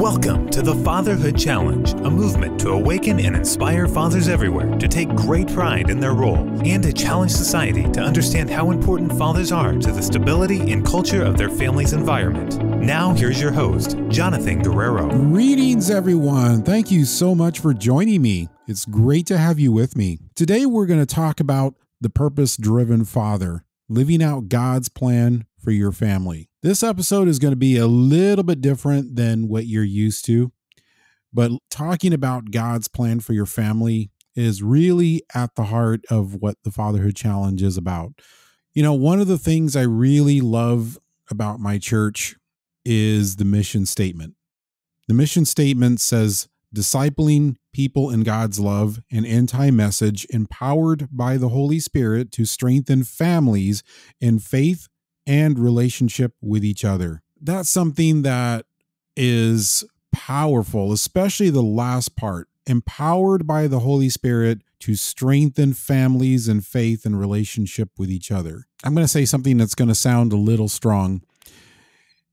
Welcome to the Fatherhood Challenge, a movement to awaken and inspire fathers everywhere to take great pride in their role and to challenge society to understand how important fathers are to the stability and culture of their family's environment. Now, here's your host, Jonathan Guerrero. Greetings, everyone. Thank you so much for joining me. It's great to have you with me. Today, we're going to talk about the purpose driven father, living out God's plan for your family. This episode is going to be a little bit different than what you're used to, but talking about God's plan for your family is really at the heart of what the Fatherhood Challenge is about. You know, one of the things I really love about my church is the mission statement. The mission statement says, discipling people in God's love, an anti message empowered by the Holy Spirit to strengthen families in faith and relationship with each other. That's something that is powerful, especially the last part empowered by the Holy Spirit to strengthen families and faith and relationship with each other. I'm going to say something that's going to sound a little strong,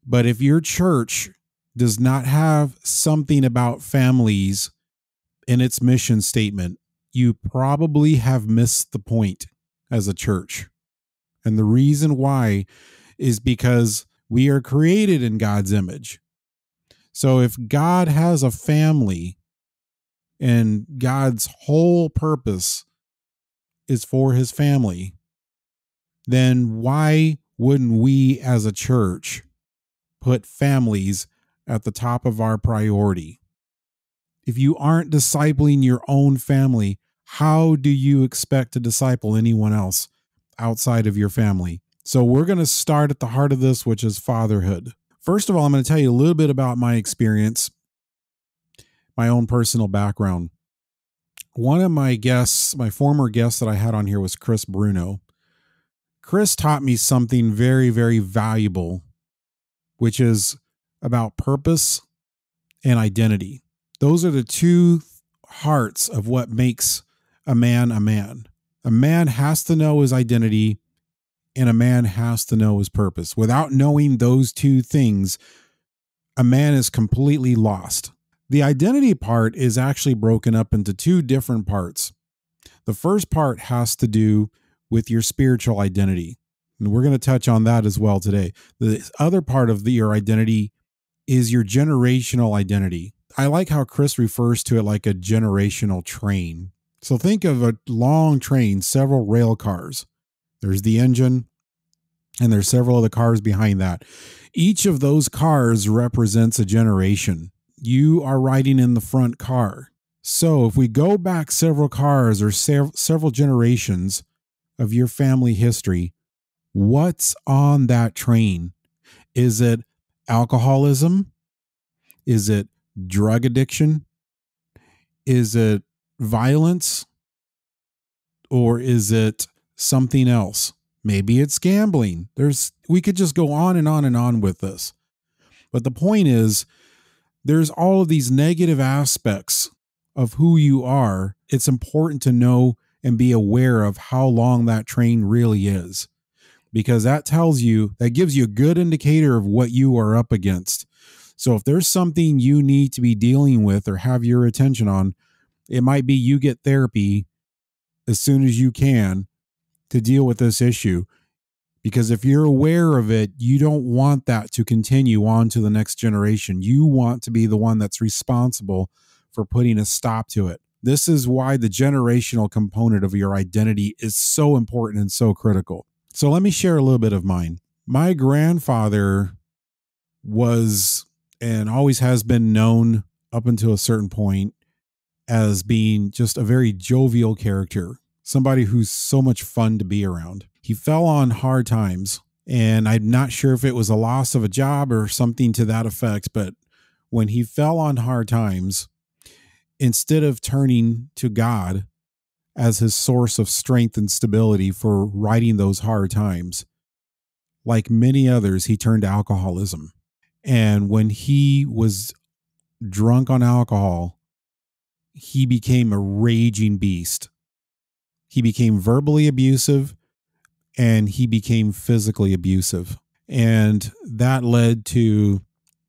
but if your church does not have something about families in its mission statement, you probably have missed the point as a church. And the reason why is because we are created in God's image. So if God has a family and God's whole purpose is for his family, then why wouldn't we as a church put families at the top of our priority? If you aren't discipling your own family, how do you expect to disciple anyone else? Outside of your family. So we're going to start at the heart of this, which is fatherhood. First of all, I'm going to tell you a little bit about my experience, my own personal background. One of my guests, my former guest that I had on here was Chris Bruno. Chris taught me something very, very valuable, which is about purpose and identity. Those are the two hearts of what makes a man a man. A man has to know his identity and a man has to know his purpose. Without knowing those two things, a man is completely lost. The identity part is actually broken up into two different parts. The first part has to do with your spiritual identity. And we're going to touch on that as well today. The other part of the, your identity is your generational identity. I like how Chris refers to it like a generational train. So think of a long train, several rail cars. There's the engine, and there's several other cars behind that. Each of those cars represents a generation. You are riding in the front car. So if we go back several cars or several generations of your family history, what's on that train? Is it alcoholism? Is it drug addiction? Is it violence or is it something else? Maybe it's gambling. There's we could just go on and on and on with this. But the point is there's all of these negative aspects of who you are. It's important to know and be aware of how long that train really is because that tells you that gives you a good indicator of what you are up against. So if there's something you need to be dealing with or have your attention on, it might be you get therapy as soon as you can to deal with this issue. Because if you're aware of it, you don't want that to continue on to the next generation. You want to be the one that's responsible for putting a stop to it. This is why the generational component of your identity is so important and so critical. So let me share a little bit of mine. My grandfather was and always has been known up until a certain point as being just a very jovial character, somebody who's so much fun to be around. He fell on hard times, and I'm not sure if it was a loss of a job or something to that effect, but when he fell on hard times, instead of turning to God as his source of strength and stability for riding those hard times, like many others, he turned to alcoholism. And when he was drunk on alcohol, he became a raging beast. He became verbally abusive and he became physically abusive. And that led to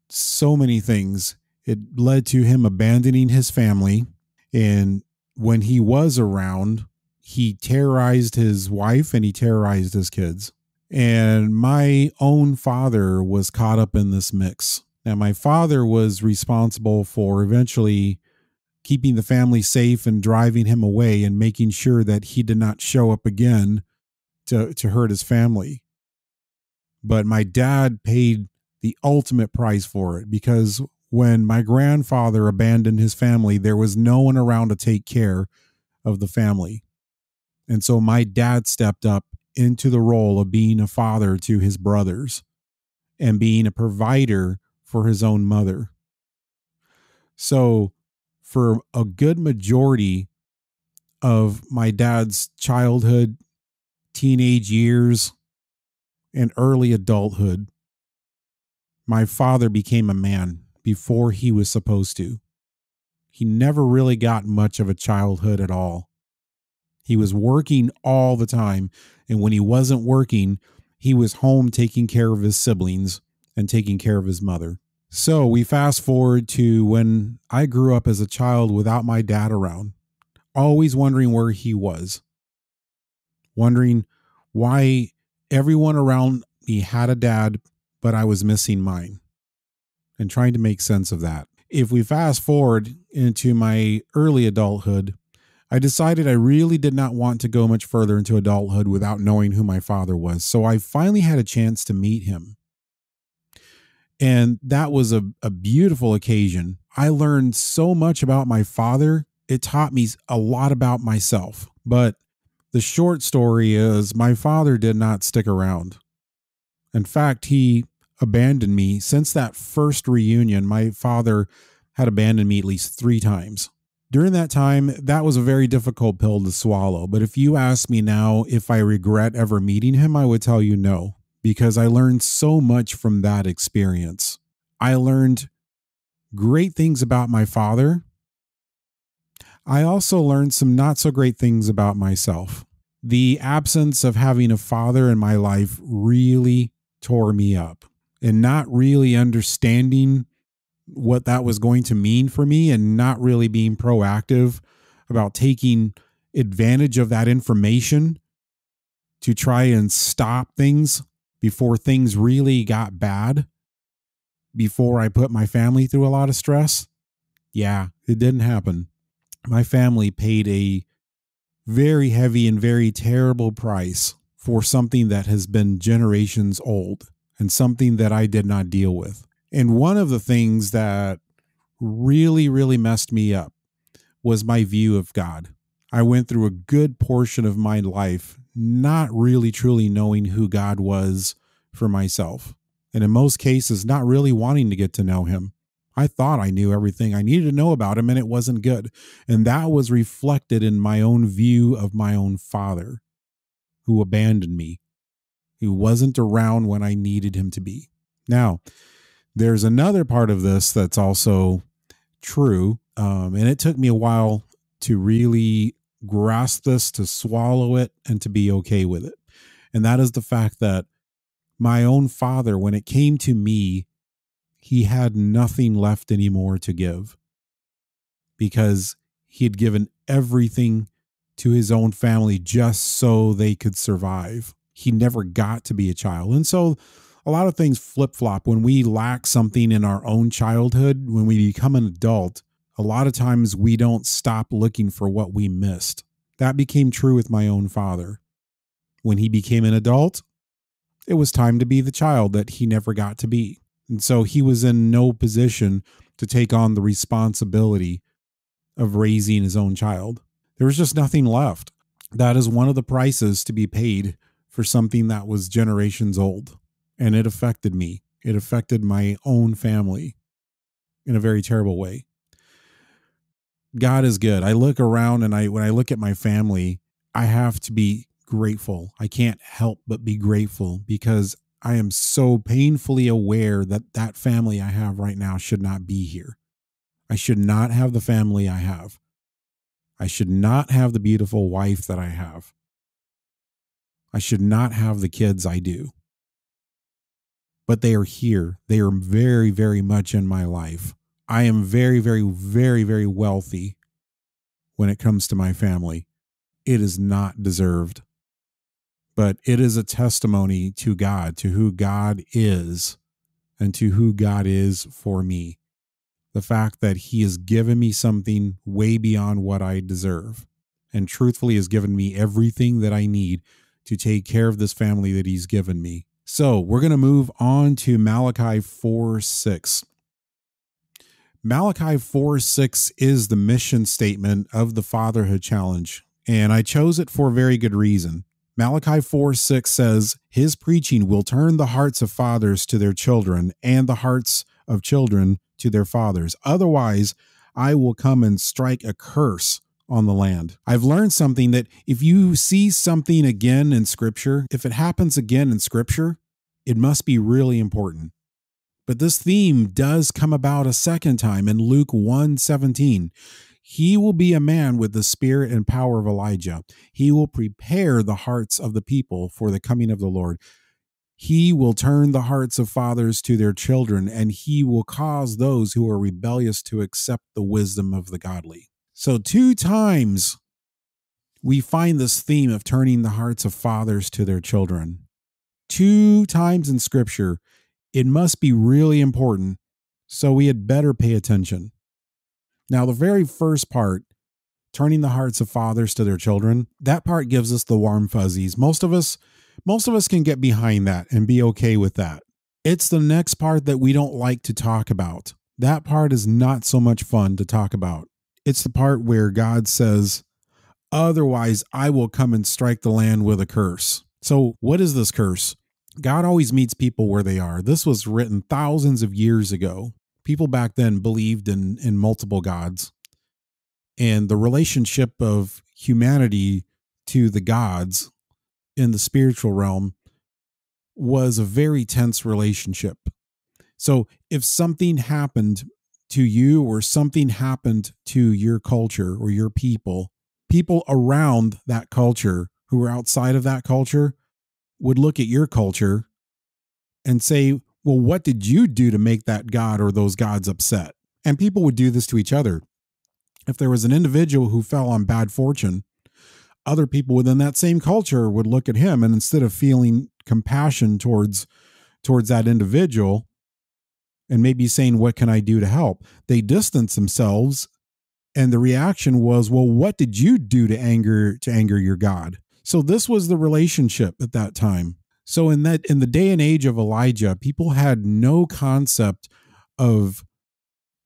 so many things It led to him abandoning his family. And when he was around, he terrorized his wife and he terrorized his kids. And my own father was caught up in this mix. Now, my father was responsible for eventually keeping the family safe and driving him away and making sure that he did not show up again to, to hurt his family. But my dad paid the ultimate price for it because when my grandfather abandoned his family, there was no one around to take care of the family. And so my dad stepped up into the role of being a father to his brothers and being a provider for his own mother. So, for a good majority of my dad's childhood, teenage years, and early adulthood, my father became a man before he was supposed to. He never really got much of a childhood at all. He was working all the time. And when he wasn't working, he was home taking care of his siblings and taking care of his mother. So we fast forward to when I grew up as a child without my dad around, always wondering where he was, wondering why everyone around me had a dad, but I was missing mine, and trying to make sense of that. If we fast forward into my early adulthood, I decided I really did not want to go much further into adulthood without knowing who my father was. So I finally had a chance to meet him. And that was a, a beautiful occasion. I learned so much about my father. It taught me a lot about myself. But the short story is my father did not stick around. In fact, he abandoned me since that first reunion. My father had abandoned me at least three times during that time, that was a very difficult pill to swallow. But if you ask me now if I regret ever meeting him, I would tell you no, because I learned so much from that experience. I learned great things about my father. I also learned some not so great things about myself. The absence of having a father in my life really tore me up, and not really understanding what that was going to mean for me and not really being proactive about taking advantage of that information to try and stop things before things really got bad, before I put my family through a lot of stress. Yeah, it didn't happen. My family paid a very heavy and very terrible price for something that has been generations old and something that I did not deal with. And one of the things that really, really messed me up was my view of God. I went through a good portion of my life not really truly knowing who God was for myself. And in most cases, not really wanting to get to know him. I thought I knew everything I needed to know about him, and it wasn't good. And that was reflected in my own view of my own father, who abandoned me, who wasn't around when I needed him to be. Now, there's another part of this that's also true. Um, and it took me a while to really grasp this, to swallow it, and to be okay with it. And that is the fact that my own father, when it came to me, he had nothing left anymore to give because he had given everything to his own family just so they could survive. He never got to be a child. And so a lot of things flip flop when we lack something in our own childhood. When we become an adult, a lot of times we don't stop looking for what we missed. That became true with my own father. When he became an adult, it was time to be the child that he never got to be. And so he was in no position to take on the responsibility of raising his own child. There was just nothing left. That is one of the prices to be paid for something that was generations old and it affected me. It affected my own family in a very terrible way. God is good. I look around and I when I look at my family, I have to be grateful. I can't help but be grateful because I am so painfully aware that that family I have right now should not be here. I should not have the family I have. I should not have the beautiful wife that I have. I should not have the kids I do but they are here. They are very, very much in my life. I am very, very, very, very wealthy when it comes to my family. It is not deserved, but it is a testimony to God, to who God is, and to who God is for me. The fact that He has given me something way beyond what I deserve, and truthfully has given me everything that I need to take care of this family that He's given me. So we're going to move on to Malachi 4 6. Malachi 4 6 is the mission statement of the Fatherhood Challenge, and I chose it for a very good reason. Malachi 4 6 says, His preaching will turn the hearts of fathers to their children, and the hearts of children to their fathers. Otherwise, I will come and strike a curse on the land. I've learned something that if you see something again in Scripture, if it happens again in Scripture, it must be really important. But this theme does come about a second time in Luke 1:17. He will be a man with the spirit and power of Elijah. He will prepare the hearts of the people for the coming of the Lord. He will turn the hearts of fathers to their children, and he will cause those who are rebellious to accept the wisdom of the godly. So, two times we find this theme of turning the hearts of fathers to their children. Two times in scripture, it must be really important, so we had better pay attention. Now, the very first part, turning the hearts of fathers to their children, that part gives us the warm fuzzies. Most of us, most of us can get behind that and be okay with that. It's the next part that we don't like to talk about. That part is not so much fun to talk about. It's the part where God says, Otherwise, I will come and strike the land with a curse. So, what is this curse? God always meets people where they are. This was written thousands of years ago. People back then believed in, in multiple gods. And the relationship of humanity to the gods in the spiritual realm was a very tense relationship. So if something happened to you or something happened to your culture or your people, people around that culture who were outside of that culture would look at your culture and say, well, what did you do to make that God or those gods upset? And people would do this to each other. If there was an individual who fell on bad fortune, other people within that same culture would look at him and instead of feeling compassion towards towards that individual and maybe saying what can I do to help, they distance themselves and the reaction was, well, what did you do to anger to anger your God? So this was the relationship at that time. So in that in the day and age of Elijah, people had no concept of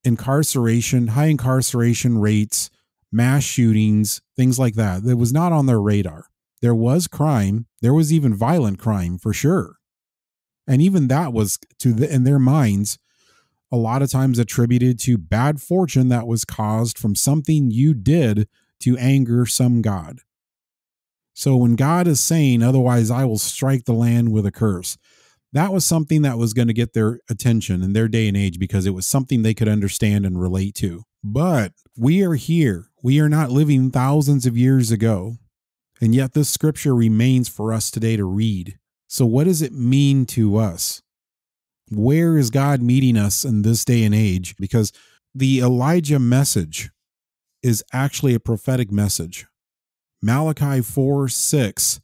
incarceration, high incarceration rates, mass shootings, things like that. That was not on their radar. There was crime, there was even violent crime for sure. And even that was to the, in their minds a lot of times attributed to bad fortune that was caused from something you did to anger some god. So when God is saying, otherwise I will strike the land with a curse, that was something that was going to get their attention in their day and age because it was something they could understand and relate to. But we are here. We are not living thousands of years ago. And yet this scripture remains for us today to read. So, what does it mean to us? Where is God meeting us in this day and age? Because the Elijah message is actually a prophetic message. Malachi 4 6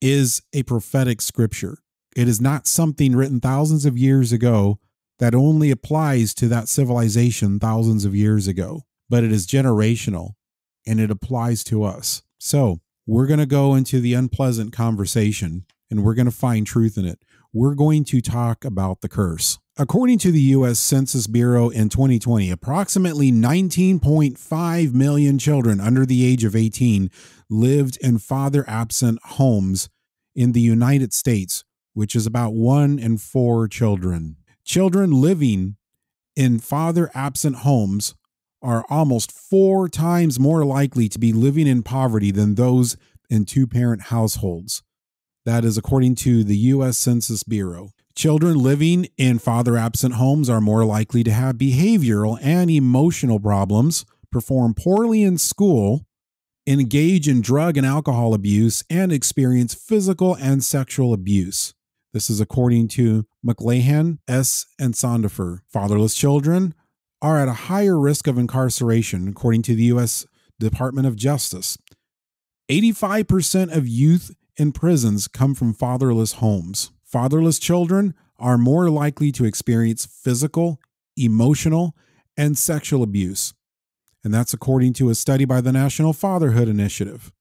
is a prophetic scripture. It is not something written thousands of years ago that only applies to that civilization thousands of years ago, but it is generational and it applies to us. So we're going to go into the unpleasant conversation and we're going to find truth in it. We're going to talk about the curse. According to the U.S. Census Bureau in 2020, approximately 19.5 million children under the age of 18 lived in father absent homes in the United States, which is about one in four children. Children living in father absent homes are almost four times more likely to be living in poverty than those in two parent households. That is according to the U.S. Census Bureau. Children living in father absent homes are more likely to have behavioral and emotional problems, perform poorly in school, engage in drug and alcohol abuse, and experience physical and sexual abuse. This is according to McLanahan, S. and Sandefur. Fatherless children are at a higher risk of incarceration, according to the U.S. Department of Justice. 85% of youth in prisons come from fatherless homes. Fatherless children are more likely to experience physical, emotional, and sexual abuse. And that's according to a study by the National Fatherhood Initiative.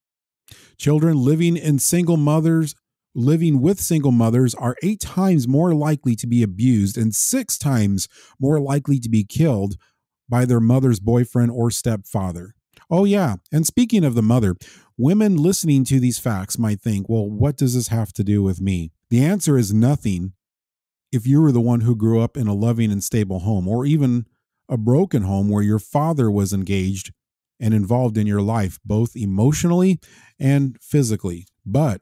Children living in single mothers living with single mothers are 8 times more likely to be abused and 6 times more likely to be killed by their mother's boyfriend or stepfather. Oh yeah, and speaking of the mother, women listening to these facts might think, "Well, what does this have to do with me?" The answer is nothing if you were the one who grew up in a loving and stable home, or even a broken home where your father was engaged and involved in your life, both emotionally and physically. But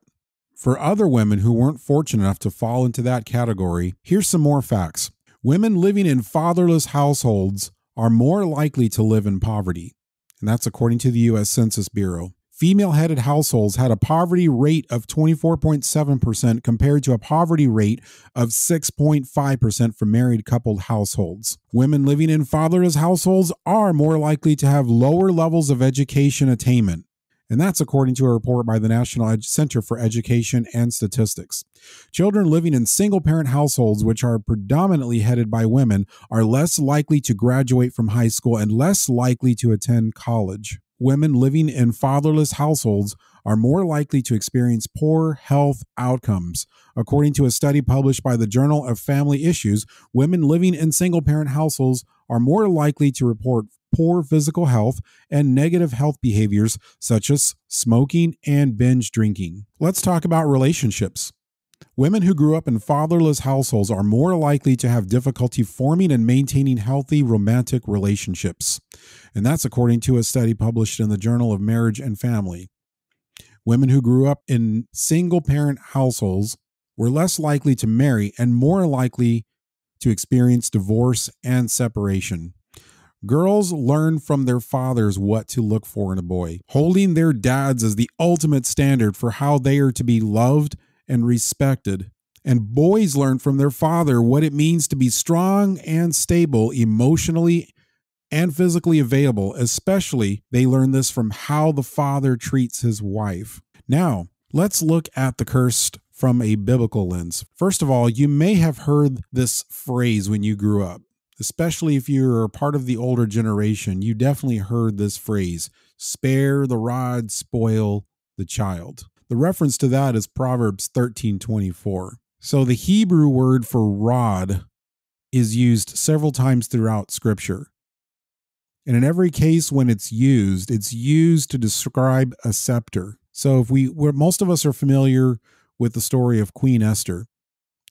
for other women who weren't fortunate enough to fall into that category, here's some more facts. Women living in fatherless households are more likely to live in poverty, and that's according to the U.S. Census Bureau female headed households had a poverty rate of 24.7% compared to a poverty rate of 6.5% for married coupled households. Women living in fatherless households are more likely to have lower levels of education attainment. And that's according to a report by the National Center for Education and Statistics. Children living in single parent households, which are predominantly headed by women, are less likely to graduate from high school and less likely to attend college women living in fatherless households are more likely to experience poor health outcomes. According to a study published by the Journal of Family Issues, women living in single parent households are more likely to report poor physical health and negative health behaviors such as smoking and binge drinking. Let's talk about relationships. Women who grew up in fatherless households are more likely to have difficulty forming and maintaining healthy romantic relationships. And that's according to a study published in the Journal of Marriage and Family. Women who grew up in single parent households were less likely to marry and more likely to experience divorce and separation. Girls learn from their fathers what to look for in a boy, holding their dads as the ultimate standard for how they are to be loved and respected. And boys learn from their father what it means to be strong and stable emotionally and physically available. Especially, they learn this from how the father treats his wife. Now, let's look at the cursed from a biblical lens. First of all, you may have heard this phrase when you grew up, especially if you're part of the older generation. You definitely heard this phrase spare the rod, spoil the child. The reference to that is Proverbs 13:24. So the Hebrew word for rod is used several times throughout scripture. And in every case when it's used, it's used to describe a scepter. So if we most of us are familiar with the story of Queen Esther.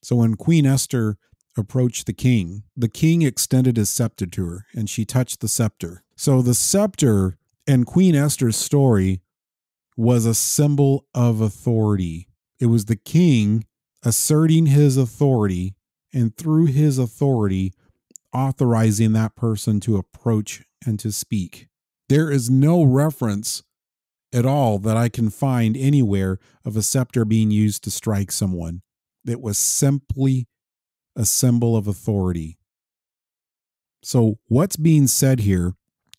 So when Queen Esther approached the king, the king extended his scepter to her and she touched the scepter. So the scepter and Queen Esther's story was a symbol of authority. It was the king asserting his authority and through his authority authorizing that person to approach and to speak. There is no reference at all that I can find anywhere of a scepter being used to strike someone. It was simply a symbol of authority. So, what's being said here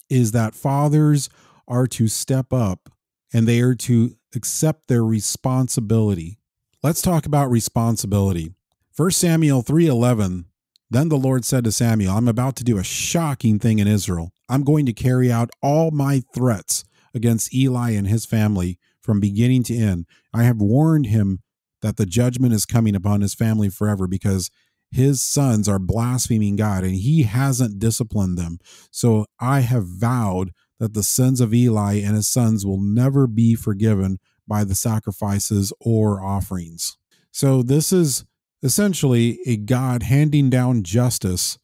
is that fathers are to step up and they are to accept their responsibility. Let's talk about responsibility. 1 Samuel 3:11 Then the Lord said to Samuel, I'm about to do a shocking thing in Israel. I'm going to carry out all my threats against Eli and his family from beginning to end. I have warned him that the judgment is coming upon his family forever because his sons are blaspheming God and he hasn't disciplined them. So I have vowed that the sins of Eli and his sons will never be forgiven by the sacrifices or offerings. So, this is essentially a God handing down justice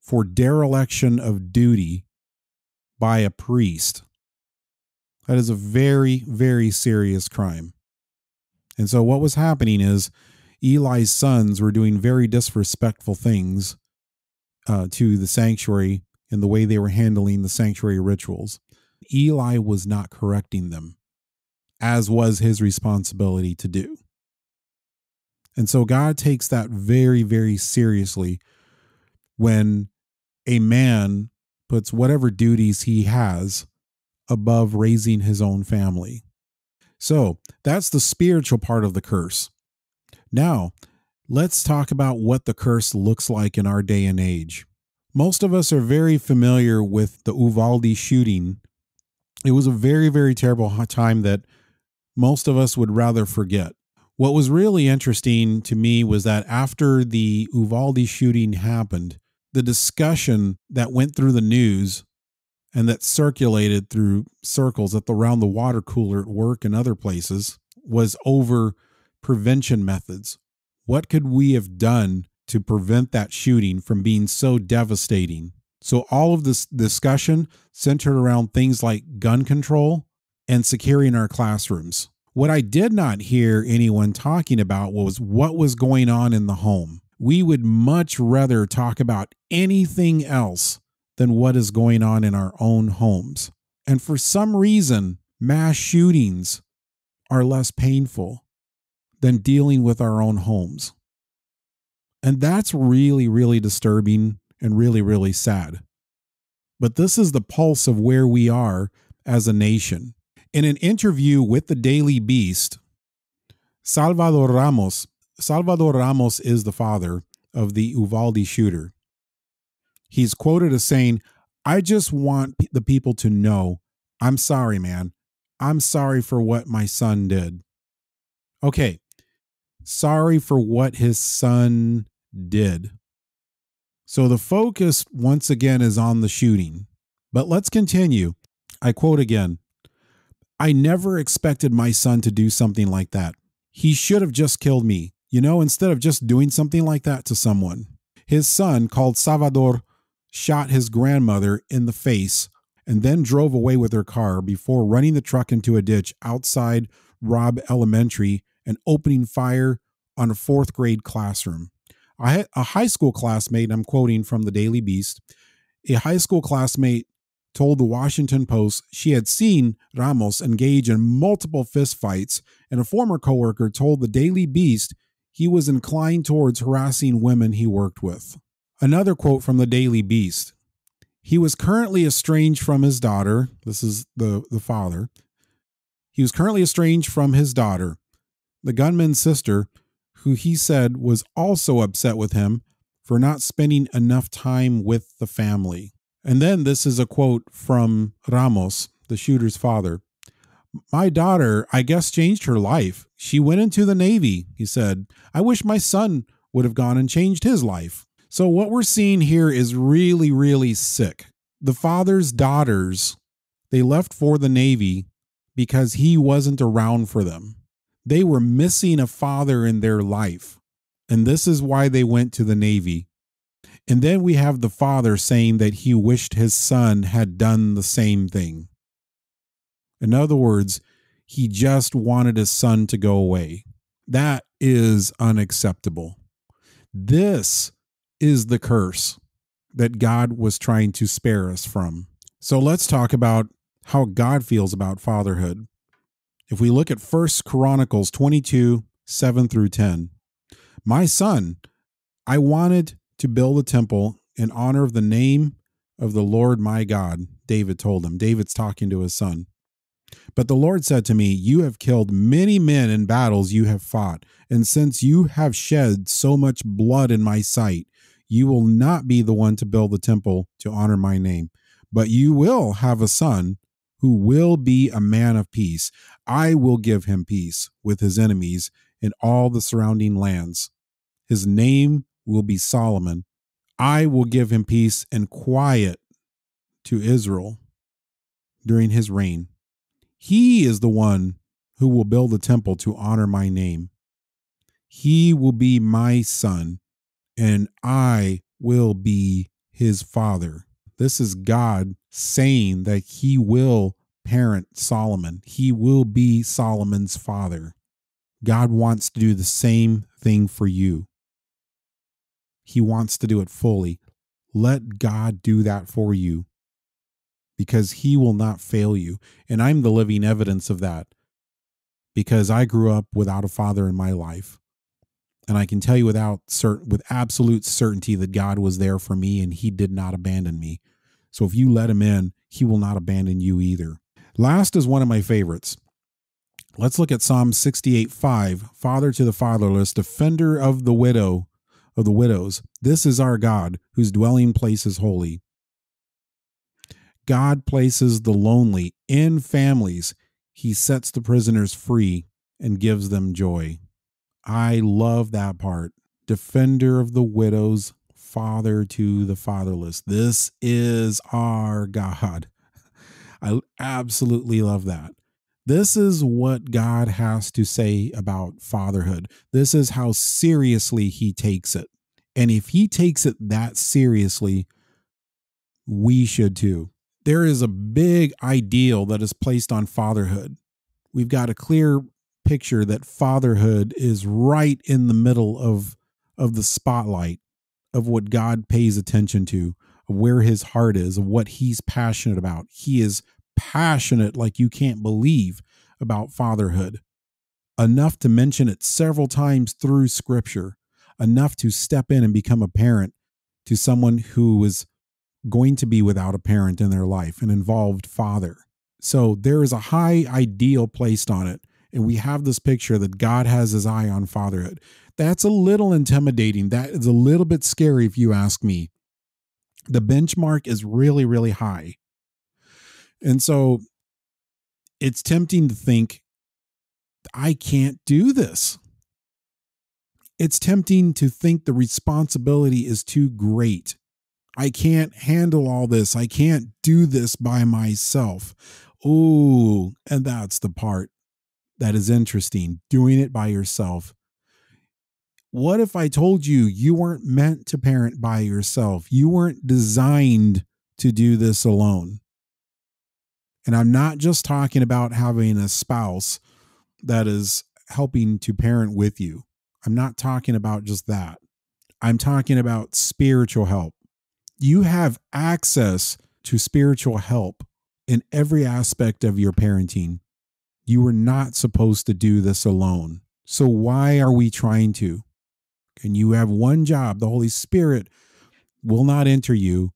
for dereliction of duty by a priest. That is a very, very serious crime. And so, what was happening is Eli's sons were doing very disrespectful things uh, to the sanctuary in the way they were handling the sanctuary rituals. Eli was not correcting them, as was his responsibility to do. And so God takes that very, very seriously when a man puts whatever duties he has above raising his own family. So that's the spiritual part of the curse. Now, let's talk about what the curse looks like in our day and age. Most of us are very familiar with the Uvalde shooting. It was a very, very terrible time that most of us would rather forget. What was really interesting to me was that after the Uvalde shooting happened, the discussion that went through the news and that circulated through circles at the around the water cooler at work and other places was over prevention methods. What could we have done to prevent that shooting from being so devastating? So all of this discussion centered around things like gun control and securing our classrooms. What I did not hear anyone talking about was what was going on in the home. We would much rather talk about anything else than what is going on in our own homes. And for some reason, mass shootings are less painful than dealing with our own homes. And that's really, really disturbing and really, really sad. But this is the pulse of where we are as a nation. In an interview with the Daily Beast, Salvador Ramos, Salvador Ramos is the father of the Uvalde shooter. He's quoted as saying, I just want the people to know I'm sorry, man. I'm sorry for what my son did. Okay. Sorry for what his son did. So the focus once again is on the shooting. But let's continue. I quote again I never expected my son to do something like that. He should have just killed me, you know, instead of just doing something like that to someone. His son, called Salvador shot his grandmother in the face and then drove away with her car before running the truck into a ditch outside Robb Elementary and opening fire on a fourth grade classroom. A high school classmate, I'm quoting from the Daily Beast, a high school classmate told the Washington Post she had seen Ramos engage in multiple fistfights, and a former coworker told the Daily Beast he was inclined towards harassing women he worked with. Another quote from the Daily Beast. He was currently estranged from his daughter. This is the, the father. He was currently estranged from his daughter, the gunman's sister, who he said was also upset with him for not spending enough time with the family. And then this is a quote from Ramos, the shooter's father. My daughter, I guess, changed her life. She went into the Navy, he said. I wish my son would have gone and changed his life. So, what we're seeing here is really, really sick. The father's daughters, they left for the Navy because he wasn't around for them. They were missing a father in their life. And this is why they went to the Navy. And then we have the father saying that he wished his son had done the same thing. In other words, he just wanted his son to go away. That is unacceptable. This is the curse that God was trying to spare us from. So let's talk about how God feels about fatherhood. If we look at First Chronicles 22, 7 through 10, my son, I wanted to build a temple in honor of the name of the Lord my God, David told him. David's talking to his son. But the Lord said to me, You have killed many men in battles you have fought, and since you have shed so much blood in my sight, you will not be the one to build the temple to honor my name, but you will have a son who will be a man of peace. I will give him peace with his enemies in all the surrounding lands. His name will be Solomon. I will give him peace and quiet to Israel during his reign. He is the one who will build the temple to honor my name. He will be my son, and I will be his father. This is God saying that he will parent Solomon, he will be Solomon's father. God wants to do the same thing for you. He wants to do it fully. Let God do that for you because he will not fail you. And I'm the living evidence of that because I grew up without a father in my life. And I can tell you without certain, with absolute certainty that God was there for me and he did not abandon me. So if you let him in, he will not abandon you either. Last is one of my favorites. Let's look at Psalm 68 5. Father to the fatherless, defender of the widow, of the widows. This is our God, whose dwelling place is holy. God places the lonely in families. He sets the prisoners free and gives them joy. I love that part. Defender of the widows, father to the fatherless. This is our God. I absolutely love that. This is what God has to say about fatherhood. This is how seriously he takes it. And if he takes it that seriously, we should too. There is a big ideal that is placed on fatherhood. We've got a clear picture that fatherhood is right in the middle of, of the spotlight of what God pays attention to, of where his heart is, of what he's passionate about. He is passionate like you can't believe about fatherhood, enough to mention it several times through scripture, enough to step in and become a parent to someone who is going to be without a parent in their life, an involved father. So there is a high ideal placed on it. And we have this picture that God has his eye on fatherhood. That's a little intimidating. That is a little bit scary if you ask me. The benchmark is really, really high. And so it's tempting to think, I can't do this. It's tempting to think the responsibility is too great. I can't handle all this. I can't do this by myself. Oh, and that's the part that is interesting doing it by yourself. What if I told you you weren't meant to parent by yourself? You weren't designed to do this alone. And I'm not just talking about having a spouse that is helping to parent with you. I'm not talking about just that. I'm talking about spiritual help. You have access to spiritual help in every aspect of your parenting. You were not supposed to do this alone. So, why are we trying to? And you have one job the Holy Spirit will not enter you,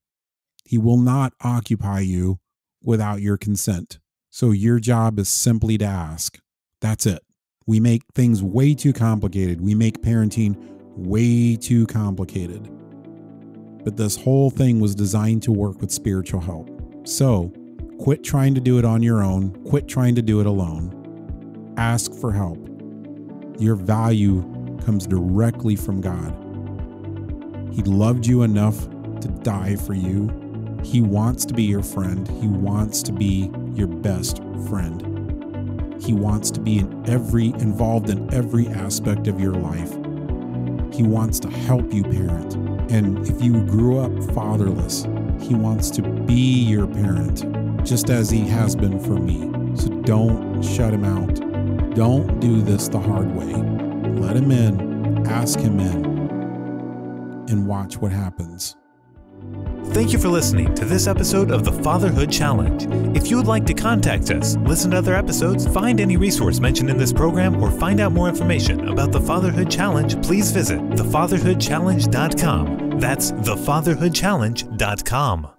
He will not occupy you without your consent. So your job is simply to ask. That's it. We make things way too complicated. We make parenting way too complicated. But this whole thing was designed to work with spiritual help. So quit trying to do it on your own, quit trying to do it alone. Ask for help. Your value comes directly from God. He loved you enough to die for you he wants to be your friend. He wants to be your best friend. He wants to be in every involved in every aspect of your life. He wants to help you parent. And if you grew up fatherless, he wants to be your parent just as he has been for me. So don't shut him out. Don't do this the hard way. Let him in, ask him in, and watch what happens. Thank you for listening to this episode of the Fatherhood Challenge. If you would like to contact us, listen to other episodes, find any resource mentioned in this program, or find out more information about the Fatherhood Challenge, please visit thefatherhoodchallenge.com. That's thefatherhoodchallenge.com.